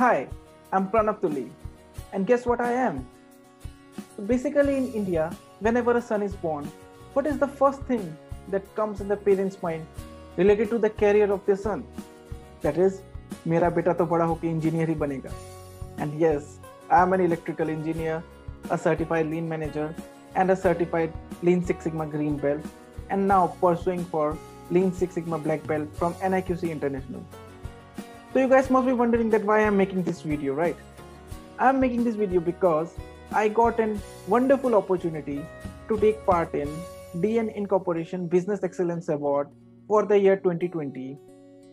Hi, I'm Pranav Tuli. And guess what I am? Basically, in India, whenever a son is born, what is the first thing that comes in the parent's mind related to the career of the son? That is, Mira beta to bada hoke engineer hi banega. And yes, I am an electrical engineer, a certified lean manager, and a certified lean Six Sigma green belt, and now pursuing for lean Six Sigma black belt from NIQC International. So you guys must be wondering that why I'm making this video, right? I'm making this video because I got a wonderful opportunity to take part in DN Incorporation Business Excellence Award for the year 2020.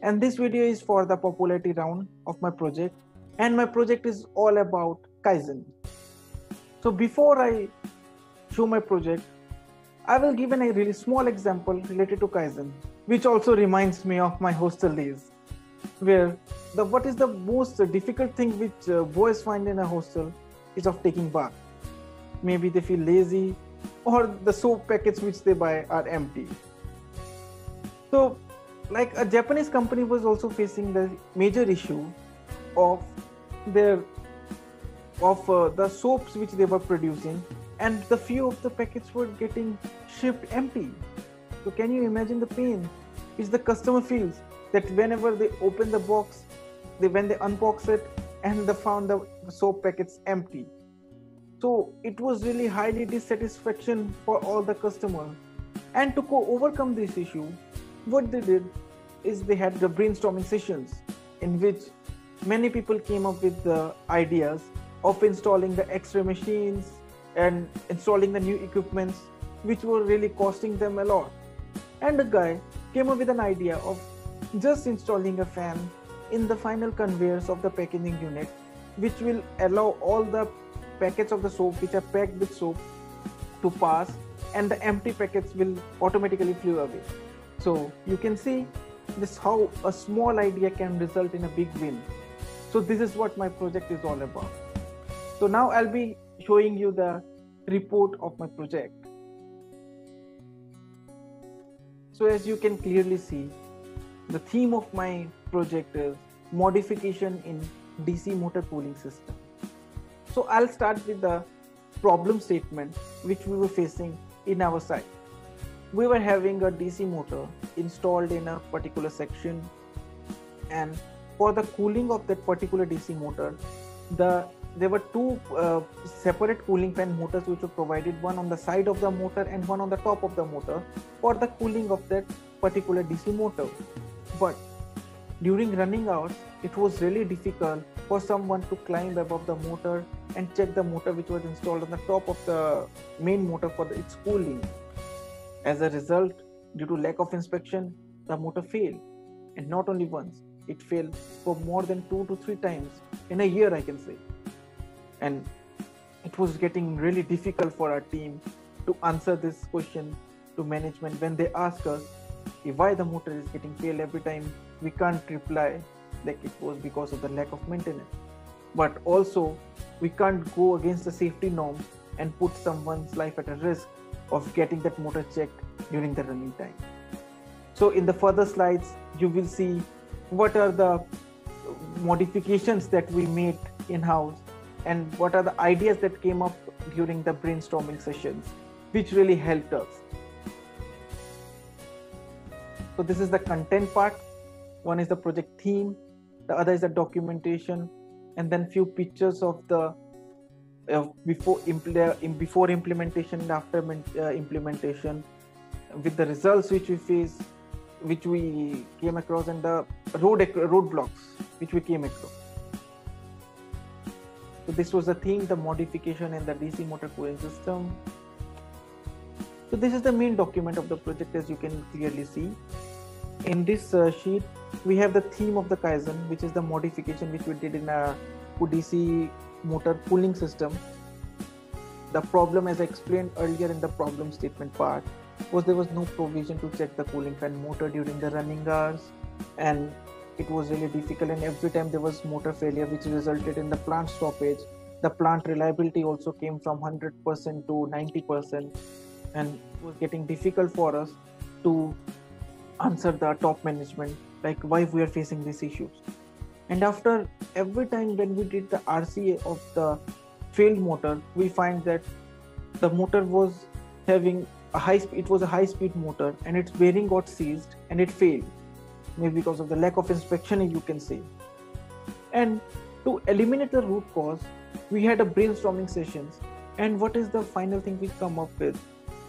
And this video is for the popularity round of my project. And my project is all about Kaizen. So before I show my project, I will give an, a really small example related to Kaizen, which also reminds me of my hostel days where the what is the most difficult thing which uh, boys find in a hostel is of taking bath. Maybe they feel lazy or the soap packets which they buy are empty. So like a japanese company was also facing the major issue of their of uh, the soaps which they were producing and the few of the packets were getting shipped empty. So can you imagine the pain which the customer feels that whenever they open the box, they when they unbox it and they found the soap packets empty. So it was really highly dissatisfaction for all the customers. And to co- overcome this issue, what they did is they had the brainstorming sessions in which many people came up with the ideas of installing the X-ray machines and installing the new equipments, which were really costing them a lot. And the guy came up with an idea of just installing a fan in the final conveyors of the packaging unit which will allow all the packets of the soap which are packed with soap to pass and the empty packets will automatically flew away. So you can see this how a small idea can result in a big win. So this is what my project is all about. So now i'll be showing you the report of my project. So as you can clearly see the theme of my project is modification in DC motor cooling system. So I'll start with the problem statement which we were facing in our site. We were having a DC motor installed in a particular section and for the cooling of that particular DC motor, the there were two uh, separate cooling fan motors which were provided one on the side of the motor and one on the top of the motor for the cooling of that particular DC motor but during running hours, it was really difficult for someone to climb above the motor and check the motor which was installed on the top of the main motor for its cooling. As a result, due to lack of inspection, the motor failed. And not only once, it failed for more than two to three times in a year, I can say. And it was getting really difficult for our team to answer this question to management when they ask us why the motor is getting failed every time we can't reply. Like it was because of the lack of maintenance. But also we can't go against the safety norms and put someone's life at a risk of getting that motor checked during the running time. So in the further slides you will see what are the modifications that we made in house and what are the ideas that came up during the brainstorming sessions which really helped us so this is the content part. One is the project theme, the other is the documentation, and then few pictures of the uh, before impl- before implementation and after uh, implementation, with the results which we face, which we came across, and the road roadblocks which we came across. So this was the theme, the modification in the DC motor cooling system. So this is the main document of the project as you can clearly see in this uh, sheet we have the theme of the kaizen which is the modification which we did in a DC motor cooling system. The problem as i explained earlier in the problem statement part was there was no provision to check the cooling fan motor during the running hours and it was really difficult and every time there was motor failure which resulted in the plant stoppage the plant reliability also came from 100% to 90% and it was getting difficult for us to answer the top management like why we are facing these issues. And after every time when we did the rca of the failed motor we find that the motor was having a high speed it was a high speed motor and its bearing got seized and it failed. Maybe because of the lack of inspection you can say. And to eliminate the root cause we had a brainstorming sessions. And what is the final thing we come up with?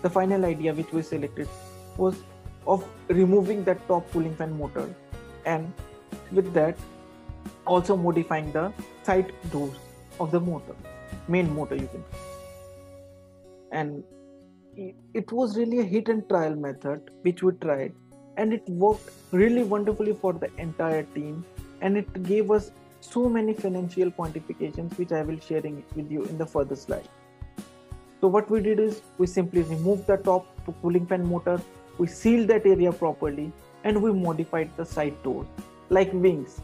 The final idea which we selected was of removing that top cooling fan motor and with that also modifying the side doors of the motor main motor you can and it was really a hit and trial method which we tried. And it worked really wonderfully for the entire team. And it gave us so many financial quantifications which i will sharing with you in the further slide. So what we did is we simply removed the top cooling fan motor we sealed that area properly and we modified the side door like wings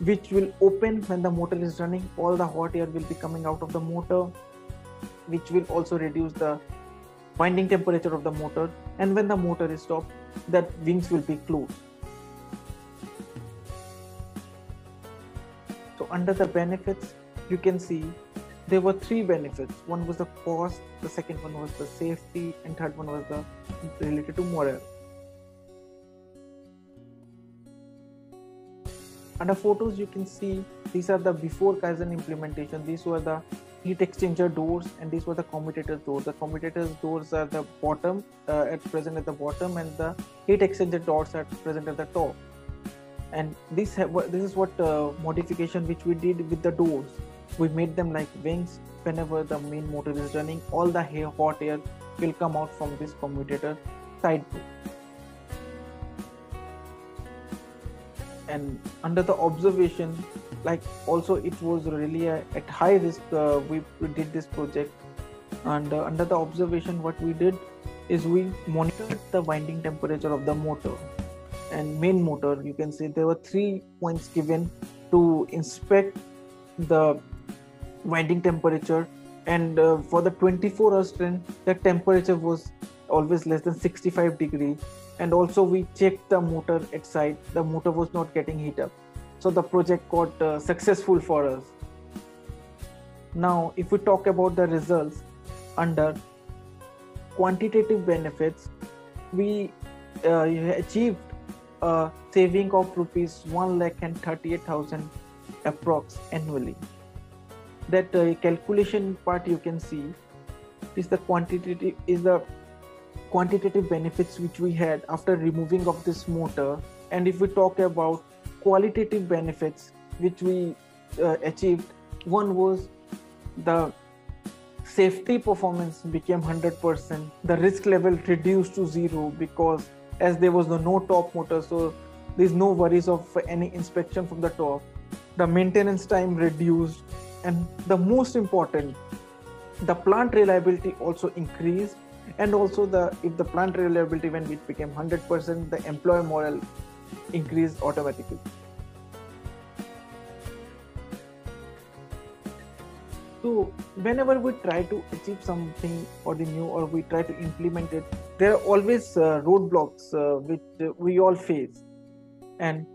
which will open when the motor is running. All the hot air will be coming out of the motor which will also reduce the winding temperature of the motor. And when the motor is stopped that wings will be closed. So under the benefits you can see there were three benefits. One was the cost the second one was the safety and third one was the related to morale. Under photos you can see these are the before kaizen implementation. These were the heat exchanger doors and these were the commutator doors. The commutator doors are the bottom uh, at present at the bottom and the heat exchanger doors are present at the top. And this this is what uh, modification which we did with the doors we made them like wings whenever the main motor is running. All the hot air will come out from this commutator side and under the observation like also it was really a, at high risk uh, we, we, did this project. And uh, under the observation what we did is we monitored the winding temperature of the motor and main motor. You can see there were three points given to inspect the winding temperature. And uh, for the 24 hours trend the temperature was always less than 65 degree. And also we checked the motor outside the motor was not getting heat up. So the project got uh, successful for us. Now if we talk about the results under quantitative benefits we uh, achieved a saving of rupees 1 lakh and 38000 approx annually that uh, calculation part you can see is the quantitative is the quantitative benefits which we had after removing of this motor. And if we talk about qualitative benefits which we uh, achieved one was the safety performance became 100% the risk level reduced to zero because as there was no top motor so there's no worries of any inspection from the top the maintenance time reduced and the most important the plant reliability also increased. And also the if the plant reliability when it became 100% the employee morale increased automatically. So whenever we try to achieve something or the new or we try to implement it there are always uh, roadblocks uh, which uh, we all face. And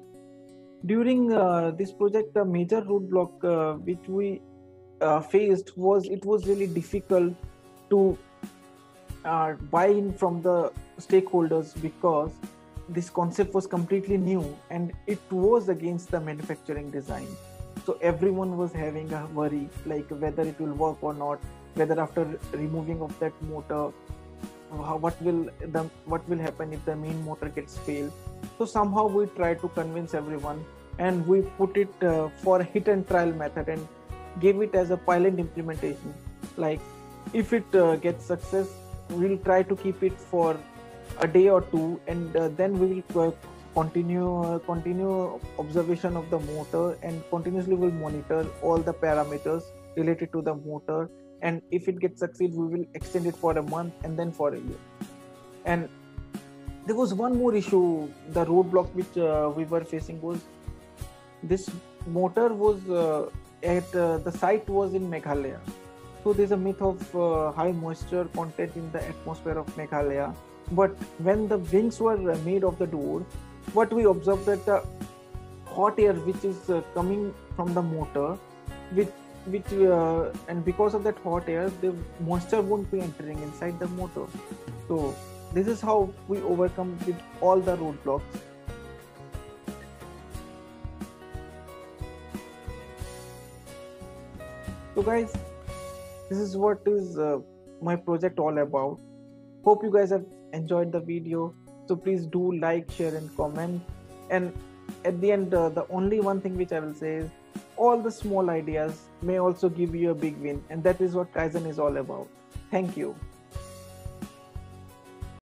during uh, this project the major roadblock uh, which we uh, faced was it was really difficult to uh, buy-in from the stakeholders because this concept was completely new and it was against the manufacturing design. So everyone was having a worry like whether it will work or not whether after removing of that motor how, what will the what will happen if the main motor gets failed. So somehow we try to convince everyone and we put it uh, for hit and trial method and gave it as a pilot implementation. Like if it uh, gets success we'll try to keep it for a day or two and uh, then we will uh, continue uh, continue observation of the motor and continuously will monitor all the parameters related to the motor and if it gets succeed we will extend it for a month and then for a year and there was one more issue the roadblock which uh, we were facing was this motor was uh, at uh, the site was in meghalaya so there's a myth of uh, high moisture content in the atmosphere of Meghalaya. But when the wings were made of the door, what we observed that the hot air which is uh, coming from the motor which which uh, and because of that hot air the moisture won't be entering inside the motor. So this is how we overcome with all the roadblocks. So guys this is what is uh, my project all about. Hope you guys have enjoyed the video. So please do like share and comment. And at the end uh, the only one thing which i will say is all the small ideas may also give you a big win and that is what kaizen is all about. Thank you